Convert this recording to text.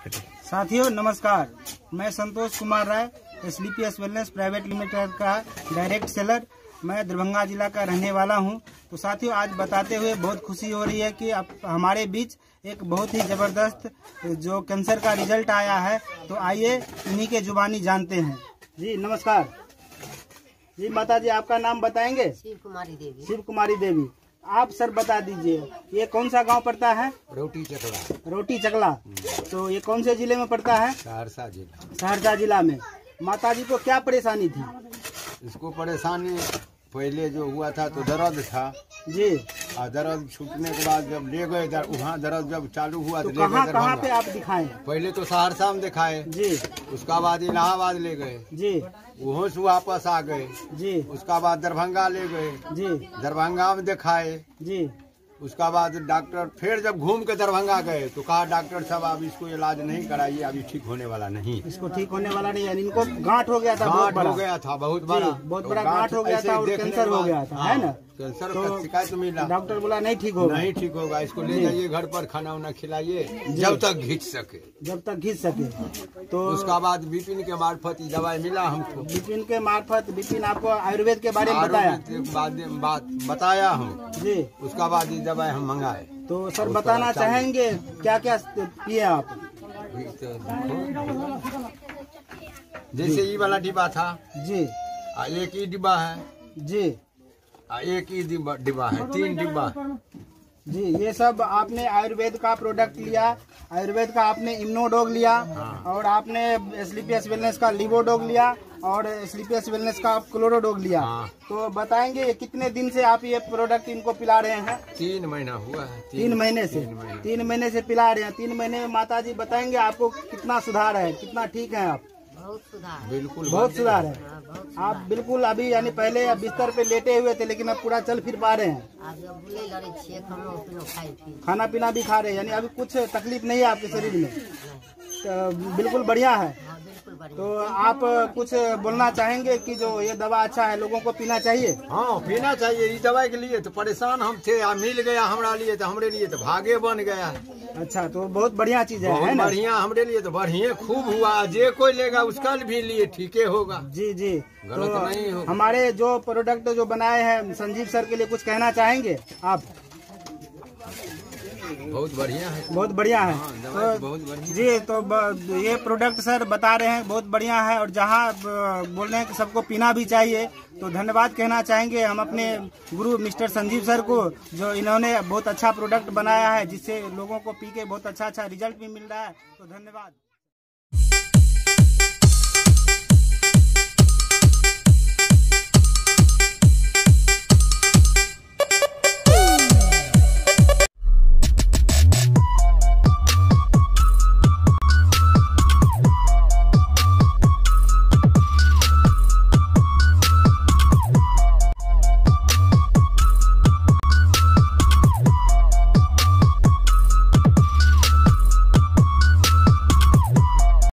साथियों नमस्कार। मैं Santosh Kumar Rai S wellness private limited का डायरेक्ट सेलर मैं दरभंगा जिला का रहने वाला हूँ। तो साथियों आज बताते हुए बहुत खुशी हो रही है कि अब हमारे बीच एक बहुत ही ज़बरदस्त जो कैंसर का रिज़ल्ट आया है तो आइए इन्हीं के जुबानी जानते हैं। जी नमस्कार। जी माता जी आपका नाम बताएँगे? शिव कुमारी देवी। शिव कुमारी देवी। आप सर बता दीजिए ये कौन सा गाँव पड़ता है? रोटी चकला। रोटी चकला। तो ये कौन से ज़िले में पड़ता है? सहरसा जिला। सहरसा जिला में। माता जी को क्या परेशानी थी? इसको परेशानी पहले जो हुआ था तो दर्द था। जी। और दर्द छूटने के बाद जब ले गए दर, वहाँ दर्द जब चालू हुआ तो तो ले कहाँ कहाँ पे आप दिखाए? पहले तो सहरसा में दिखाए। जी। उसका बाद इलाहाबाद ले गए। जी। वहाँ से वापस आ गए। जी। उसका बाद दरभंगा ले गए। जी। दरभंगा में दिखाए। जी। उसका बाद डॉक्टर फिर जब घूम के दरभंगा गए तो कहा डॉक्टर साहब आप इसको इलाज नहीं कराइए अभी ठीक होने वाला नहीं। इसको ठीक होने वाला नहीं है। इनको गांठ हो गया था गांठ हो गया था बहुत बड़ा। बहुत तो बड़ा गांठ हो गया था और कैंसर हो गया था, हाँ, है। ना? कैंसर तो का शिकायत मिला। डॉक्टर बोला नहीं ठीक होगा। नहीं ठीक होगा इसको ले जाइए घर पर खाना वाना खिलाइए जब तक घिंच सके। जब तक घिस सके। तो उसका बाद बिपिन के मार्फत दवाई मिला हमको। बिपिन के मार्फत बिपिन आपको आयुर्वेद के बारे में बताया। बात बताया हम। जी। उसका बाद ये दवाई हम मंगाए। तो सर बताना चाहेंगे क्या क्या पिए आप तो। जैसे ये वाला डिब्बा था जी। एक ही डिब्बा है। जी। एक ही डिब्बा डिब्बा है तीन डिब्बा। जी ये सब आपने आयुर्वेद का प्रोडक्ट लिया आयुर्वेद का आपने इम्नोडोग लिया और आपने स्लीपियस वेलनेस का लिवोडोग लिया और स्लीपियस वेलनेस का आप क्लोरोडोग लिया। हाँ। तो बताएँगे कितने दिन से आप ये प्रोडक्ट इनको पिला रहे हैं? तीन महीना हुआ है तीन महीने से? तीन महीने। तीन महीने से पिला रहे हैं। तीन महीने में माता जी बताएँगे आपको कितना सुधार है कितना ठीक है आप? बहुत सुधार। बिल्कुल। बहुत सुधार है। हाँ, बहुत आप बिल्कुल अभी यानी पहले आप बिस्तर पे लेटे हुए थे लेकिन अब पूरा चल फिर पा रहे हैं। खाना पीनो भी खा रहे हैं यानी अभी कुछ तकलीफ़ नहीं है आपके शरीर में। तो बिल्कुल बढ़िया है। हाँ बिल्कुल बढ़िया तो आप कुछ बोलना चाहेंगे कि जो ये दवा अच्छा है लोगों को पीना चाहिए? हाँ पीना चाहिए इस दवाई के लिए। तो परेशान हम थे आ मिल गया हमारा लिए तो हमारे लिए तो भागे बन गया। अच्छा तो बहुत बढ़िया चीज़ है, है बढ़िया हमारे लिए तो बढ़िया खूब हुआ। जे कोई लेगा उसका भी लिए ठीके होगा। जी जी। गलत तो नहीं हो। हमारे जो प्रोडक्ट जो बनाए हैं संजीव सर के लिए कुछ कहना चाहेंगे आप? बहुत बढ़िया है। बहुत बढ़िया है। हाँ, तो बहुत बढ़िया जी तो ब- ये प्रोडक्ट सर बता रहे हैं बहुत बढ़िया है और जहाँ बोल रहे हैं कि सबको पीना भी चाहिए तो धन्यवाद कहना चाहेंगे हम अपने गुरु मिस्टर संजीव सर को जो इन्होंने बहुत अच्छा प्रोडक्ट बनाया है जिससे लोगों को पी के बहुत अच्छा अच्छा रिज़ल्ट भी मिल रहा है। तो धन्यवाद।